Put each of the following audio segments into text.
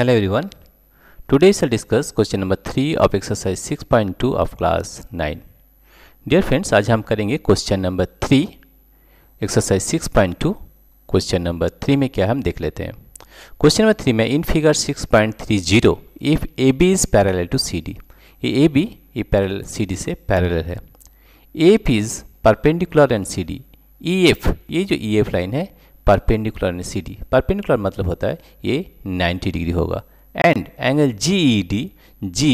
Hello everyone. Today shall discuss question number 3 of exercise 6.2 of class 9. Dear friends, आज हम करेंगे question number 3 exercise 6.2 question number 3 में क्या हम देख लेते हैं? क्वेश्चन नंबर 3 में in figure 6.30 if A B is parallel to C D ये ए बी ये पैरेलल सी डी से पैरेलल है. F is perpendicular and C D E F ये जो ई एफ़ लाइन है perpendicular and C D perpendicular मतलब होता है ये 90 डिग्री होगा। And angle G E D G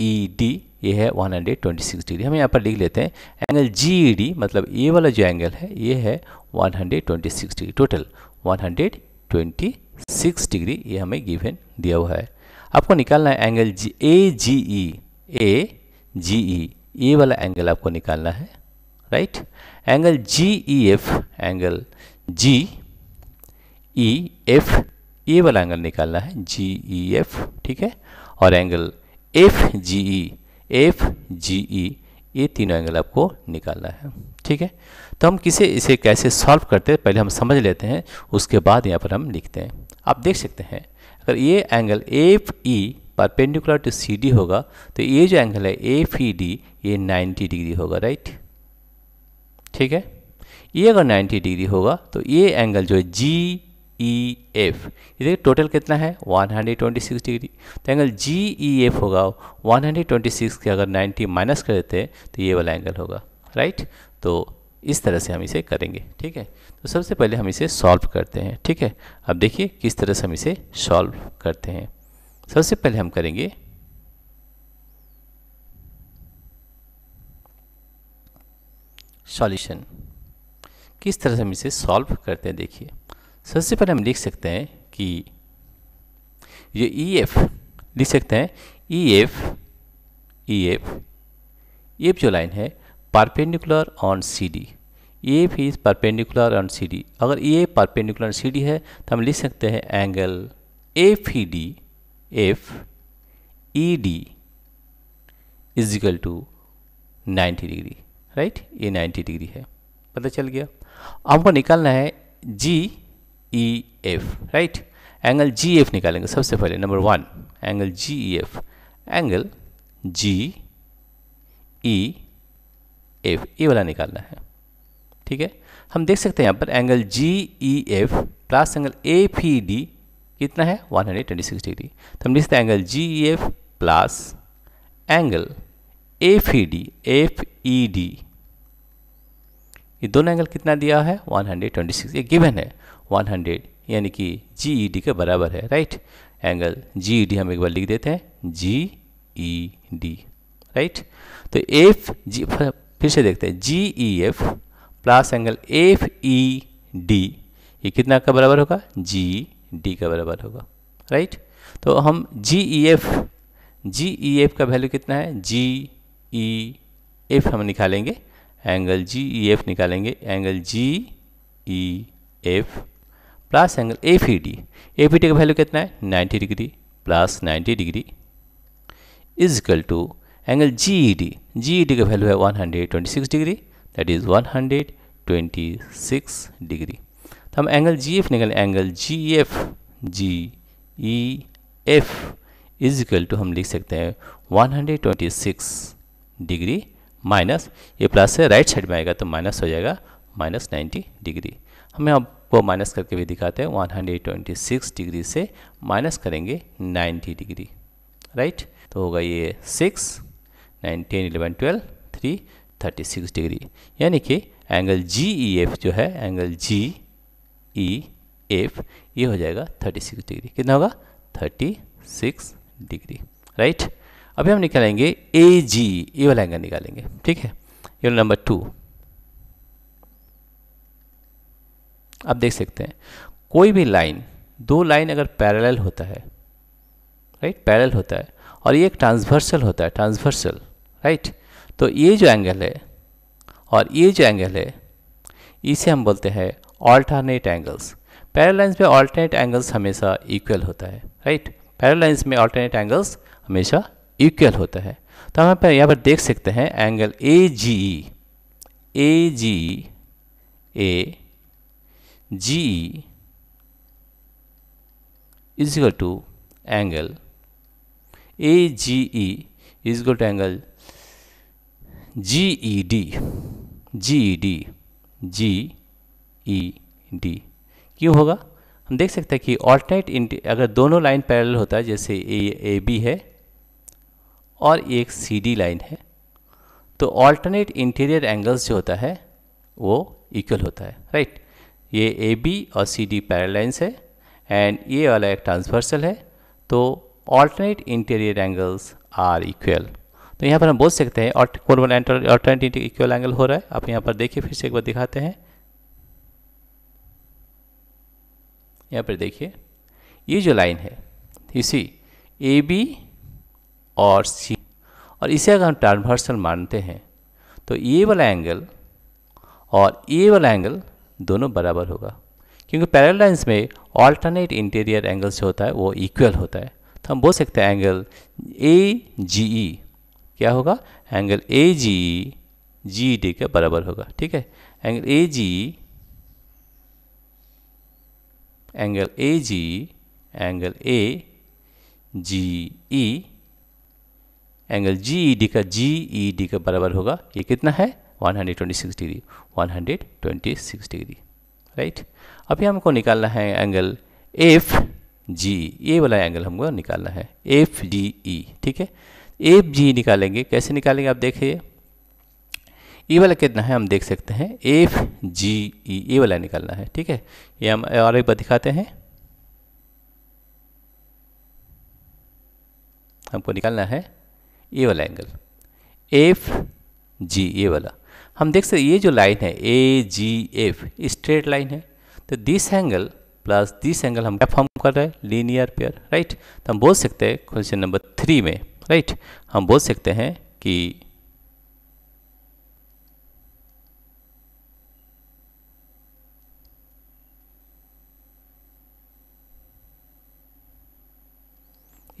E D ये है 126 डिग्री हम यहाँ पर लिख लेते हैं एंगल जी ई डी मतलब ये वाला जो एंगल है, ये है 126 डिग्री टोटल 126 डिग्री ये हमें गिवन दिया हुआ है। आपको निकालना है angle G A G E A G E ये वाला एंगल आपको निकालना है right angle G E F angle G E F ये वाला एंगल निकालना है जी ई एफ़ ठीक है? और angle F G E F G E ये तीनों एंगल आपको निकालना है, ठीक है? तो हम किसे, इसे कैसे सॉल्व करते हैं, पहले हम समझ लेते हैं, उसके बाद यहाँ पर हम लिखते हैं। आप देख सकते हैं, अगर ये angle F E perpendicular to C D होगा तो ये जो एंगल है एफ़ ई डी ये 90 डिग्री होगा राइट ठीक है? ये अगर 90 डिग्री होगा तो ये एंगल जो है जी ई एफ़ ये देखिए टोटल कितना है? 126 डिग्री तो एंगल जी ई एफ़ होगा 126 के अगर 90 माइनस कर देते तो ये वाला एंगल होगा राइट तो इस तरह से हम इसे करेंगे, ठीक है? तो सबसे पहले हम इसे सॉल्व करते हैं, ठीक है? अब देखिए किस तरह से हम इसे सॉल्व करते हैं। सबसे पहले हम करेंगे सॉल्यूशन किस तरह से हम इसे सॉल्व करते हैं, देखिए। सबसे पहले हम लिख सकते हैं कि ये ई एफ़ लिख सकते हैं E F E F E F जो लाइन है perpendicular on C D F is perpendicular on C D अगर ये परपेंडिकुलर ऑन सी डी है तो हम लिख सकते हैं angle F E D F E D is equal to 90 degree right ये 90 डिग्री है। पता चल गया। हमको निकालना है G E F right angle G F निकालेंगे सबसे पहले number one angle G E F angle G E F ये वाला निकालना है, ठीक है? हम देख सकते हैं यहाँ पर angle G E F plus angle A P D कितना है? 126 डिग्री तो हम लिखते हैं angle G E F plus angle F E D F E D ये दोनों एंगल कितना दिया है? 126 ये गिवन है। 100 यानी कि डी के बराबर है राइट एंगल डी हम एक बार लिख देते हैं। जी ई डी राइट तो एफ़ जी फिर से देखते हैं। G E F plus angle F E D ये कितना का बराबर होगा? जी डी का बराबर होगा राइट तो हम G E F G E F का वैल्यू कितना है? जी ई एफ़ हम निकालेंगे। एंगल जी ई एफ़ निकालेंगे angle G E F plus angle F E D F E D का वैल्यू कितना है? 90 degree plus 90 degree is equal to angle G E D G E D का value है 126 degree that is 126 degree तो हम angle G F निकालें angle G F G E F is equal to हम लिख सकते हैं 126 डिग्री माइनस, ये प्लस से राइट साइड में आएगा तो माइनस हो जाएगा, माइनस 90 डिग्री। हमें आपको माइनस करके भी दिखाते हैं 126 डिग्री से माइनस करेंगे 90 डिग्री, राइट? तो होगा ये 6 nine ten eleven twelve, three thirty six degree. यानी कि एंगल जी ई एफ़ जो है, एंगल जी ई एफ़, ये हो जाएगा 36 डिग्री। कितना होगा? 36 डिग्री, राइट? अभी हम निकालेंगे ए जी ये वाला एंगल निकालेंगे, ठीक है? ये नंबर टू आप देख सकते हैं, कोई भी लाइन दो लाइन अगर पैरेलल होता है राइट पैरेलल होता है, और ये एक ट्रांसवर्सल होता है ट्रांसवर्सल राइट तो ये जो एंगल है, और ये जो एंगल है, इसे हम बोलते हैं ऑल्टरनेट एंगल्स पैरल लाइन्स में ऑल्टरनेट एंगल्स हमेशा इक्वल होता है राइट पैरल लाइन्स में ऑल्टरनेट एंगल्स हमेशा इक्वल होता है। तो हम यहाँ पर देख सकते हैं angle A G A G A G A G E equal to angle G E D G E D G E D क्यों होगा? हम देख सकते हैं कि ऑल्टरनेट अगर दोनों लाइन पैरेलल होता है, जैसे ए ए बी है और एक सी डी लाइन है तो ऑल्टरनेट इंटीरियर एंगल्स जो होता है, वो इक्वल होता है राइट ये ए बी और सी डी पैरेलाइंस है एंड ये वाला एक ट्रांसवर्सल है तो alternate interior angles are equal तो यहाँ पर हम बोल सकते हैं ऑल्टरनेट इक्वल एंगल हो रहा है। आप यहाँ पर देखिए, फिर से एक बार दिखाते हैं। यहाँ पर देखिए, ये जो लाइन है इसी ए बी और सी। और इसे अगर हम ट्रांसवर्सल मानते हैं तो ये वाला एंगल और ये वाला एंगल दोनों बराबर होगा। क्योंकि पैरल लाइन्स में ऑल्टरनेट इंटीरियर एंगल्स जो होता है, वो इक्वल होता है। तो हम बोल सकते हैं एंगल ए जी ई क्या होगा? Angle A G E G D के बराबर होगा। ठीक है? Angle A G angle A G angle A G E angle G E D का जी ई डी का बराबर होगा, ये कितना है? 126 डिग्री 126 डिग्री राइट अभी हमको निकालना है एंगल एफ़ जी ये वाला एंगल हमको निकालना है एफ़ जी ई ठीक है? एफ़ जी निकालेंगे, कैसे निकालेंगे आप देखिए? ये वाला कितना है, हम देख सकते हैं एफ़ जी ई ये वाला निकालना है, ठीक है? ये हम और एक बार दिखाते हैं। हमको निकालना है ये वाला एंगल एफ़ जी ये वाला. हम देख सकते ये जो लाइन है A G F straight line है. तो this angle plus this angle हम क्या फॉर्म कर रहे हैं? लीनियर पेयर राइट तो हम बोल सकते हैं क्वेश्चन नंबर थ्री में राइट हम बोल सकते हैं कि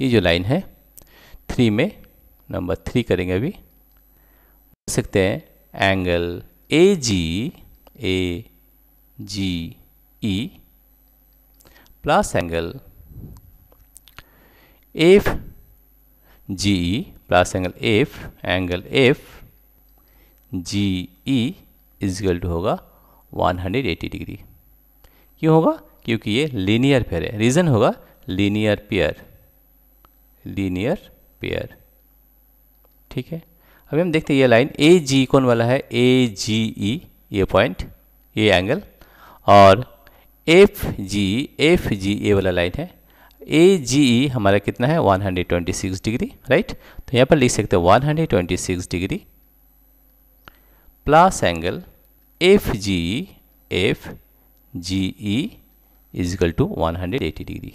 ये जो लाइन है थ्री में नंबर थ्री करेंगे अभी। देख सकते हैं angle A G A G E plus angle F G E plus angle F angle F G E is equal to होगा 180 डिग्री क्यों होगा? क्योंकि ये लीनियर पेयर है। रीज़न होगा? लीनियर पेयर लीनियर पेयर ठीक है? अभी हम देखते हैं ये लाइन ए जी कौन वाला है? ए जी ई ये पॉइंट ये एंगल और एफ़ जी एफ़ जी ए वाला लाइन है। ए जी ई हमारा कितना है? 126 डिग्री राइट तो यहाँ पर लिख सकते हैं 126 degree plus angle F G F G E is equal to 180 degree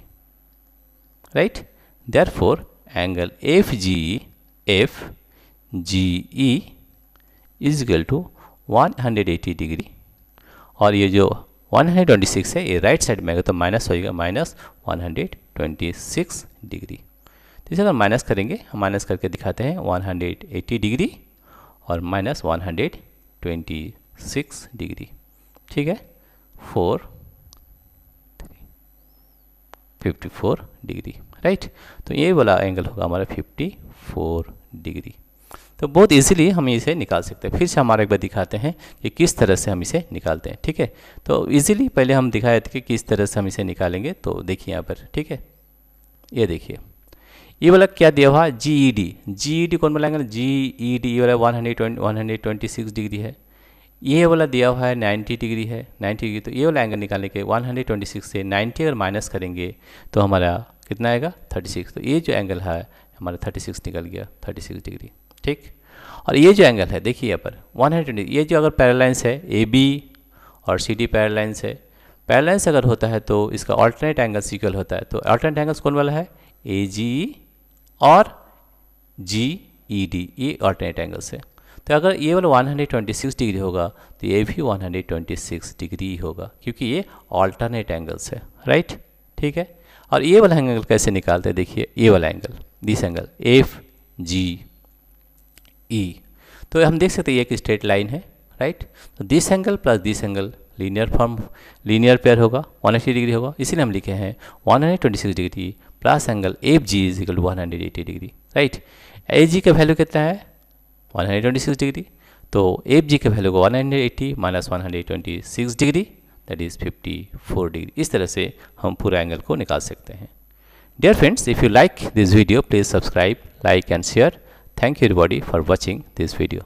right therefore, angle FGF GE is equal to 180 degree और ये जो 126 है, ये राइट साइड में आएगा तो माइनस होएगा माइनस 126 डिग्री तो इसे अगर माइनस करेंगे, हम माइनस करके दिखाते हैं 180 डिग्री और माइनस 126 डिग्री ठीक है? Four fifty four degree right तो ये वाला एंगल होगा हमारा 54 डिग्री तो बहुत इजीली हम इसे निकाल सकते हैं। फिर से हमारा एक बार दिखाते हैं कि किस तरह से हम इसे निकालते हैं, ठीक है? तो इजीली पहले हम दिखाए थे कि किस तरह से हम इसे निकालेंगे तो देखिए यहाँ पर, ठीक है? ये देखिए। ये वाला क्या दिया हुआ जी E D G E D कौन बोलेंगे जी ई डी ये वाला one hundred twenty one hundred twenty six degree है। ये वाला दिया हुआ है 90 डिग्री है। 90 डिग्री तो ये वाला एंगल निकालने के 126 से 90 अगर माइनस करेंगे तो हमारा कितना आएगा? 36 तो ये जो एंगल है, हमारा 36 निकल गया 36 डिग्री ठीक? और ये जो एंगल है, देखिए यहाँ पर 120 ये जो अगर पैरालाइंस है ए बी और सी डी पैरालाइंस है पैरालाइंस अगर होता है तो इसका ऑल्टरनेट एंगल इक्वल होता है तो ऑल्टरनेट एंगल्स कौन वाला है? ए जी और जी ई डी ये ऑल्टरनेट एंगल्स है। तो अगर ये वाला 126 डिग्री होगा तो ये भी 126 डिग्री होगा, क्योंकि ये ऑल्टरनेट एंगल्स है राइट ठीक है? और ये वाला एंगल कैसे निकालते हैं, देखिए, ये वाला angle this angle F G E तो हम देख सकते हैं एक स्ट्रेट लाइन है राइट तो this angle plus this angle linear form linear pair होगा 180 डिग्री होगा। इसीलिए हम लिखे हैं 126 degree plus angle F G is equal to one degree right A G का वैल्यू कितना है? One hundred twenty six degree तो एफ़ जी का वैल्यू को one hundred eighty minus one degree that is fifty four degree इस तरह से हम पूरा एंगल को निकाल सकते हैं। Dear friends if you like this video please subscribe like and share thank you everybody for watching this video